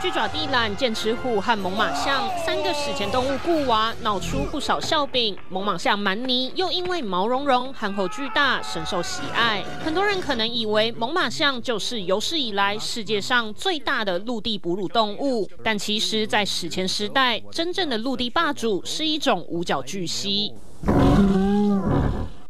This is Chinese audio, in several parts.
巨爪地懒、剑齿虎和猛犸象三个史前动物固娃闹出不少笑柄。猛犸象蛮尼又因为毛茸茸、憨厚巨大，深受喜爱。很多人可能以为猛犸象就是有史以来世界上最大的陆地哺乳动物，但其实，在史前时代，真正的陆地霸主是一种五角巨蜥。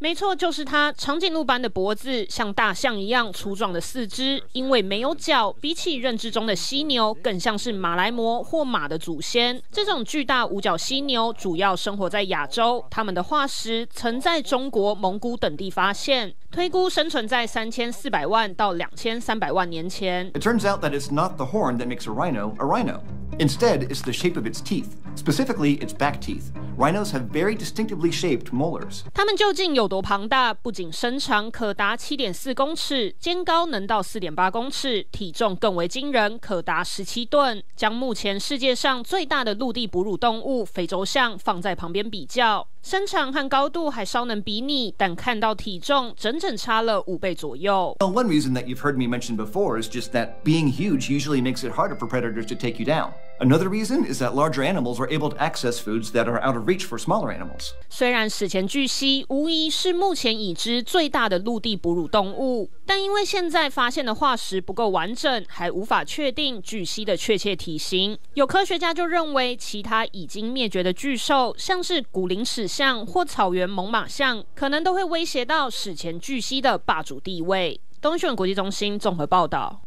没错，就是它，长颈鹿般的脖子，像大象一样粗壮的四肢，因为没有角，比起认知中的犀牛，更像是马来貘或马的祖先。这种巨大五角犀牛主要生活在亚洲，它们的化石曾在中国、蒙古等地发现，推估生存在三千四百万到两千三百万年前。It turns out that it's not the horn that makes a rhino a rhino. Instead, it's the shape of its teeth, specifically its back teeth. Rhinos have very distinctively shaped molars. 它们究竟有多庞大？不仅身长可达七点四公尺，肩高能到四点八公尺，体重更为惊人，可达十七吨。将目前世界上最大的陆地哺乳动物非洲象放在旁边比较。身长和高度还稍能比拟，但看到体重，整整差了五倍左右。Well, one reason that you've heard me mention before is just that being huge usually makes it harder for predators to take you down. Another reason is that larger animals are able to access foods that are out of reach for smaller animals. 虽然史前巨蜥无疑是目前已知最大的陆地哺乳动物，但因为现在发现的化石不够完整，还无法确定巨蜥的确切体型。有科学家就认为，其他已经灭绝的巨兽，像是古灵齿象或草原猛犸象，可能都会威胁到史前巨蜥的霸主地位。东讯国际中心综合报道。